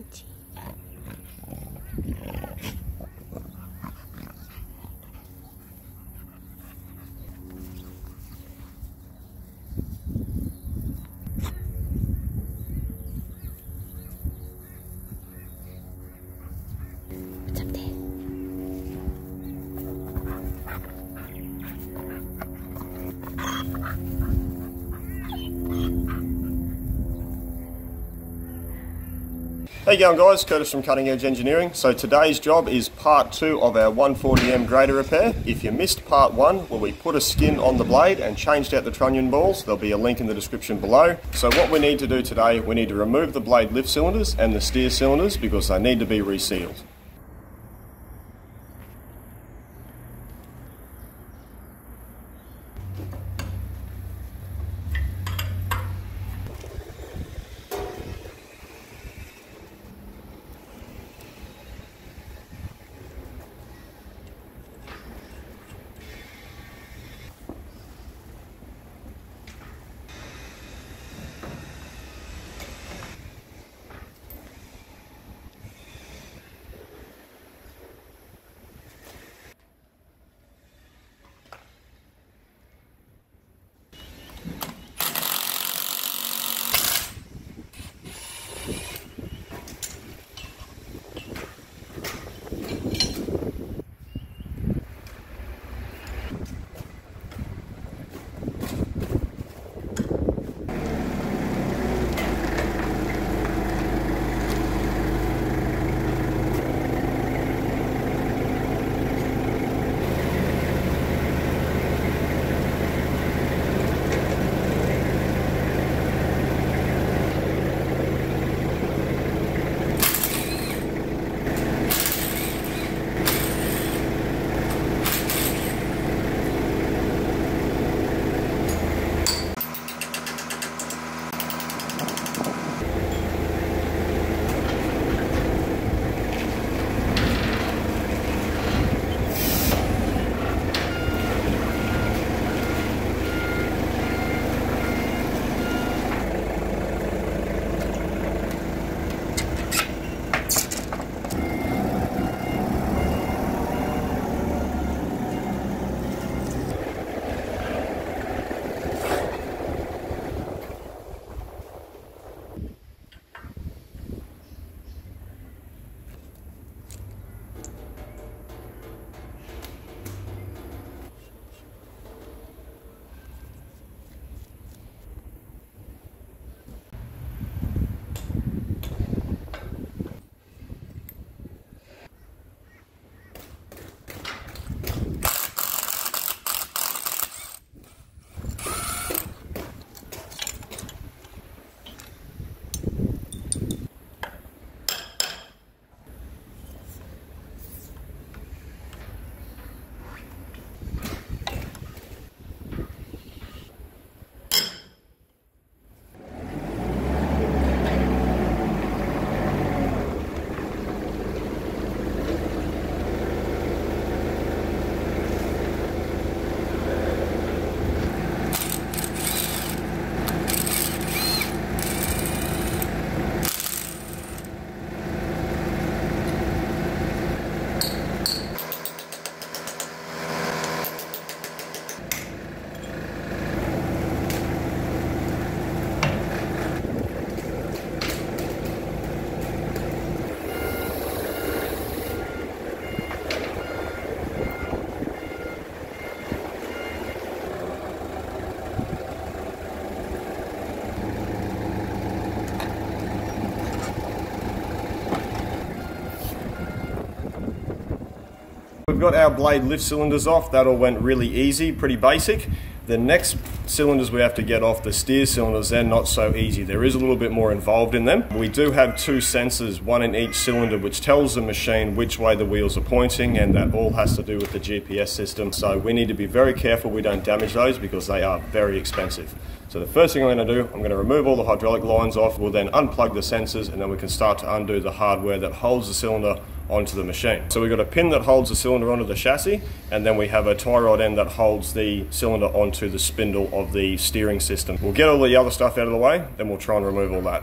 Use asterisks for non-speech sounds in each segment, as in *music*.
Itchy. How you going guys? Curtis from Cutting Edge Engineering. So today's job is part two of our 140M grader repair. If you missed part one where we put a skin on the blade and changed out the trunnion balls, there'll be a link in the description below. So what we need to do today, we need to remove the blade lift cylinders and the steer cylinders because they need to be resealed. We've got our blade lift cylinders off. That all went really easy, pretty basic. The next cylinders we have to get off, the steer cylinders, they're not so easy. There is a little bit more involved in them. We do have two sensors, one in each cylinder, which tells the machine which way the wheels are pointing, and that all has to do with the GPS system. So we need to be very careful we don't damage those because they are very expensive. So the first thing I'm going to do, I'm going to remove all the hydraulic lines off. We'll then unplug the sensors and then we can start to undo the hardware that holds the cylinder onto the machine. So we've got a pin that holds the cylinder onto the chassis and then we have a tie rod end that holds the cylinder onto the spindle of the steering system. We'll get all the other stuff out of the way, then we'll try and remove all that.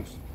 office.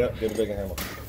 Yeah, get a bigger hammer.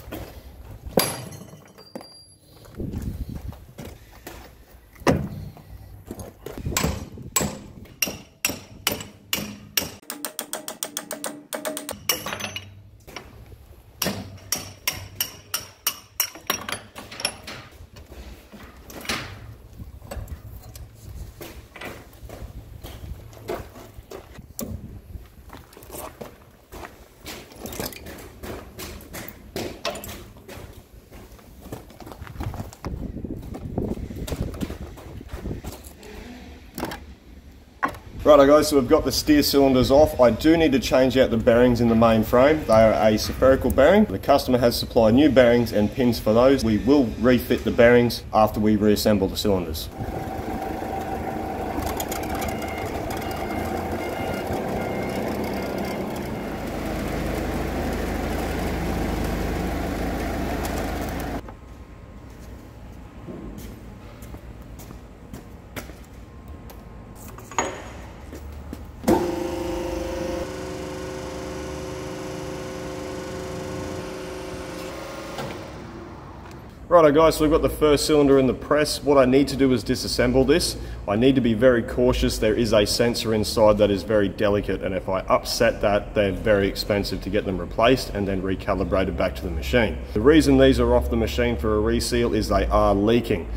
Righto guys, so we've got the steer cylinders off. I do need to change out the bearings in the main frame. They are a spherical bearing. The customer has supplied new bearings and pins for those. We will refit the bearings after we reassemble the cylinders. Righto guys, so we've got the first cylinder in the press. What I need to do is disassemble this. I need to be very cautious. There is a sensor inside that is very delicate and if I upset that, they're very expensive to get them replaced and then recalibrated back to the machine. The reason these are off the machine for a reseal is they are leaking.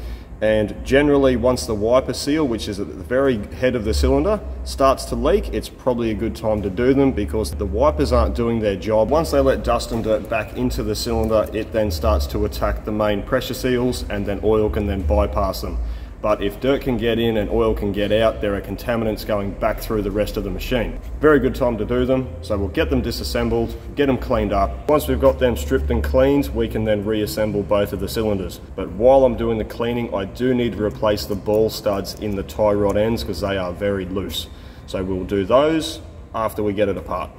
And generally, once the wiper seal, which is at the very head of the cylinder, starts to leak, it's probably a good time to do them because the wipers aren't doing their job. Once they let dust and dirt back into the cylinder, it then starts to attack the main pressure seals and then oil can then bypass them. But if dirt can get in and oil can get out, there are contaminants going back through the rest of the machine. Very good time to do them. So we'll get them disassembled, get them cleaned up. Once we've got them stripped and cleaned, we can then reassemble both of the cylinders. But while I'm doing the cleaning, I do need to replace the ball studs in the tie rod ends because they are very loose. So we'll do those after we get it apart.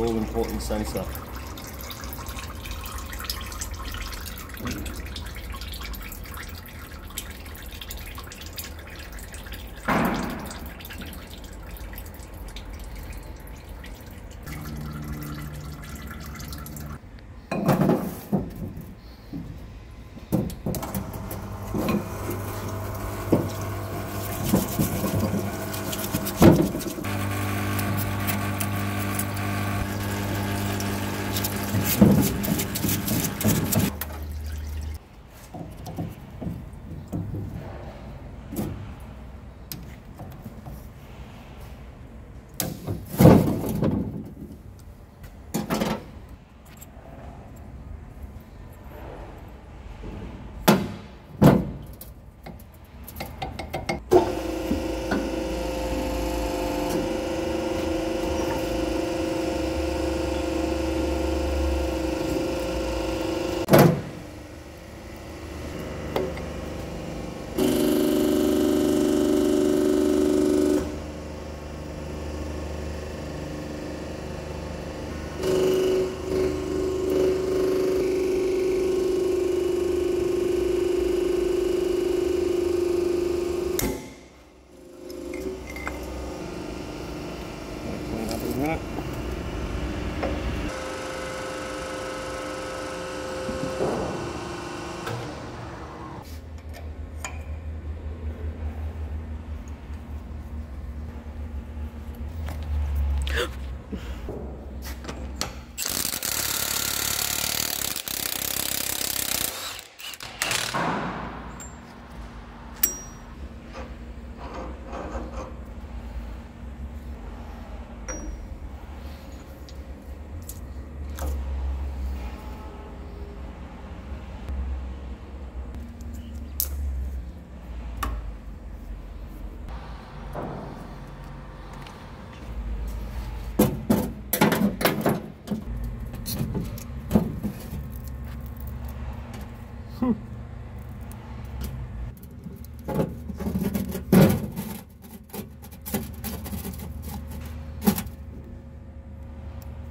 That's the all-important sensor.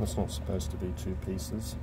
It's not supposed to be two pieces.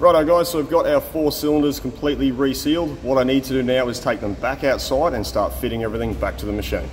Righto guys, so we've got our four cylinders completely resealed. What I need to do now is take them back outside and start fitting everything back to the machine.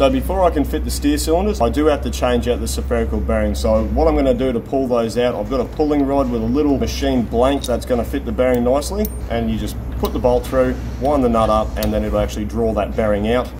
So before I can fit the steer cylinders, I do have to change out the spherical bearings. So what I'm going to do to pull those out, I've got a pulling rod with a little machine blank that's going to fit the bearing nicely. And you just put the bolt through, wind the nut up, and then it'll actually draw that bearing out.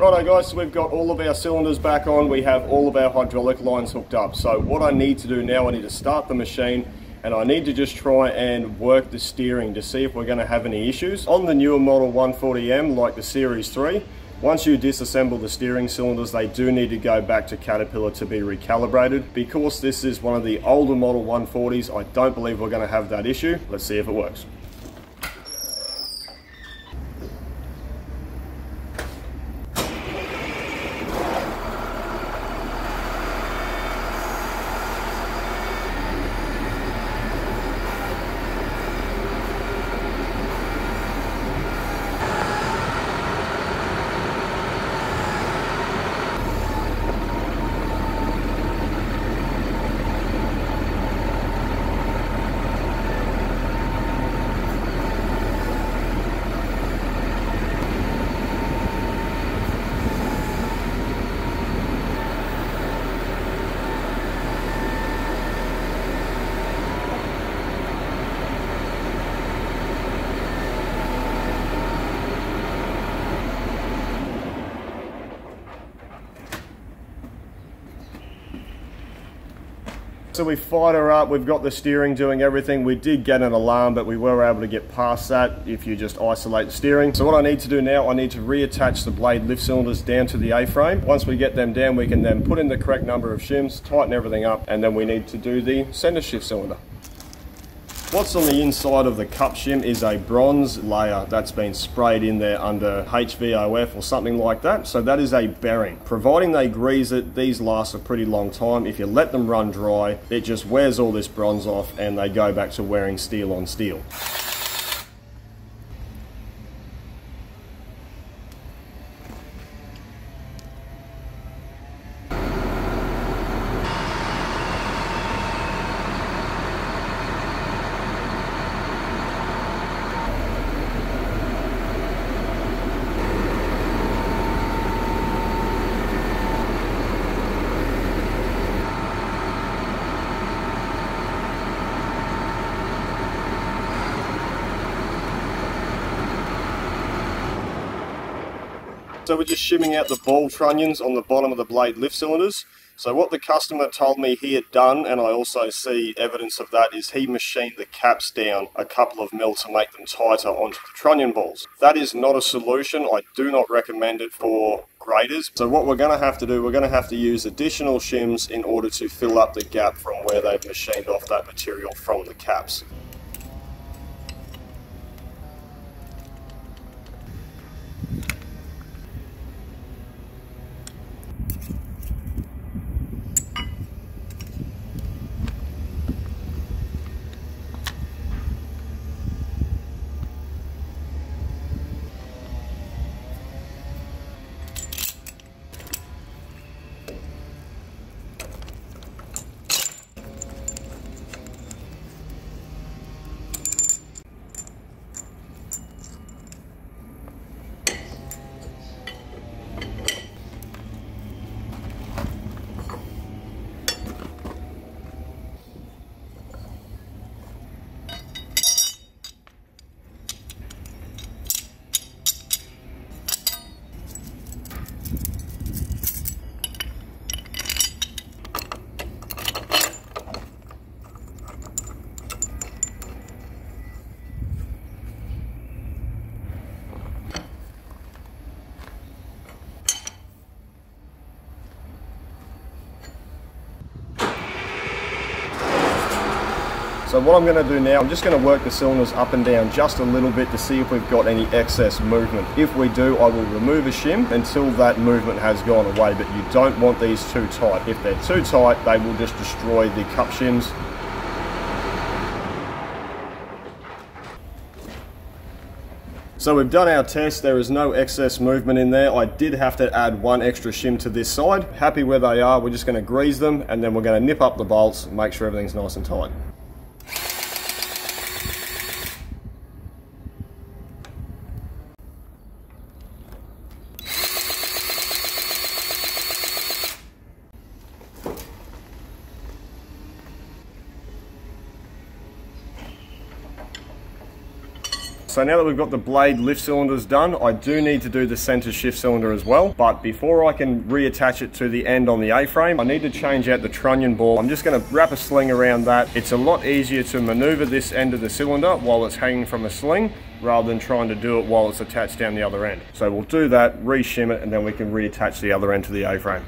Righto guys, so we've got all of our cylinders back on, we have all of our hydraulic lines hooked up. So what I need to do now, I need to start the machine and I need to just try and work the steering to see if we're gonna have any issues. On the newer model 140M, like the Series 3, once you disassemble the steering cylinders, they do need to go back to Caterpillar to be recalibrated. Because this is one of the older model 140s, I don't believe we're gonna have that issue. Let's see if it works. So we fired her up, we've got the steering doing everything. We did get an alarm, but we were able to get past that if you just isolate the steering. So what I need to do now, I need to reattach the blade lift cylinders down to the A-frame. Once we get them down, we can then put in the correct number of shims, tighten everything up, and then we need to do the center shift cylinder. What's on the inside of the cup shim is a bronze layer that's been sprayed in there under HVOF or something like that. So that is a bearing. Providing they grease it, these last a pretty long time. If you let them run dry, it just wears all this bronze off and they go back to wearing steel on steel. Shimming out the ball trunnions on the bottom of the blade lift cylinders. So what the customer told me he had done, and I also see evidence of that, is he machined the caps down a couple of mil to make them tighter onto the trunnion balls. That is not a solution. I do not recommend it for graders. So what we're going to have to do, we're going to have to use additional shims in order to fill up the gap from where they've machined off that material from the caps. So what I'm going to do now, I'm just going to work the cylinders up and down just a little bit to see if we've got any excess movement. If we do, I will remove a shim until that movement has gone away, but you don't want these too tight. If they're too tight, they will just destroy the cup shims So we've done our test, there is no excess movement in there. I did have to add one extra shim to this side. Happy where they are, we're just gonna grease them and then we're gonna nip up the bolts, make sure everything's nice and tight. So now that we've got the blade lift cylinders done, I do need to do the center shift cylinder as well. But before I can reattach it to the end on the A-frame, I need to change out the trunnion ball. I'm just gonna wrap a sling around that. It's a lot easier to maneuver this end of the cylinder while it's hanging from a sling rather than trying to do it while it's attached down the other end. So we'll do that, re-shim it, and then we can reattach the other end to the A-frame.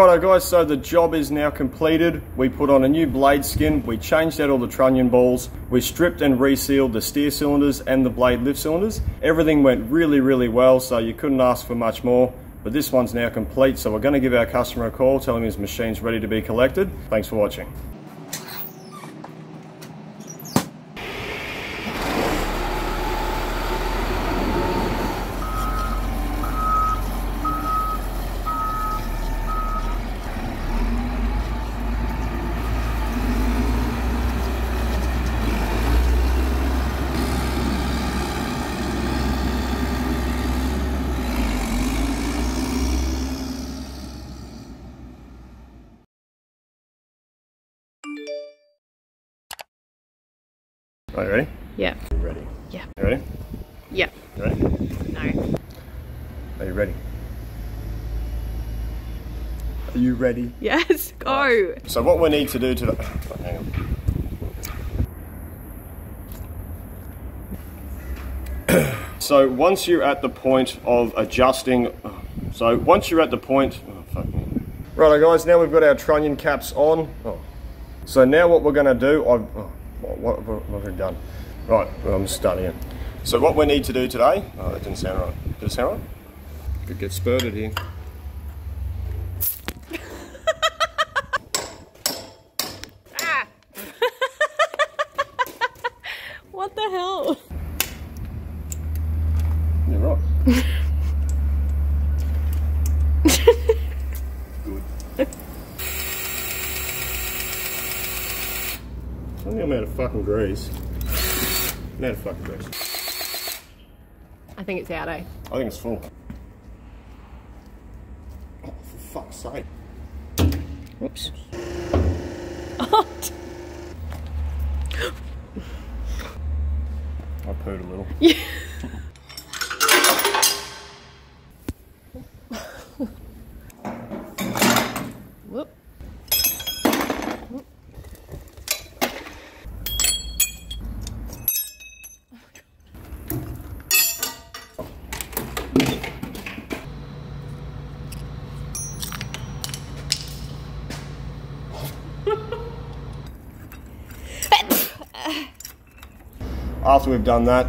Righto guys, so the job is now completed. We put on a new blade skin, we changed out all the trunnion balls, we stripped and resealed the steer cylinders and the blade lift cylinders. Everything went really, really well, so you couldn't ask for much more. But this one's now complete, so we're gonna give our customer a call, tell him his machine's ready to be collected. Thanks for watching. Are you ready? Yeah. You ready? Yeah. You ready? Yeah. You ready? No. Are you ready? Are you ready? Yes. Go. So what we need to do to *sighs* hang on. *clears throat* so once you're at the point of adjusting, *sighs* so once you're at the point, oh, fuck me. Righto guys, now we've got our trunnion caps on. Oh. So now what we're gonna do, I've, oh, what, have I done? Right, well, I'm studying. So what we need to do today, oh, that didn't sound right. Did it sound right? Could get spurted here. Ah. what the hell? You're right. Good. I think I'm out of fucking grease. I'm out of fucking grease. I think it's out, eh? I think it's full. Oh, for fuck's sake. Whoops. *laughs* I pooed a little. *laughs* Whoop. After we've done that,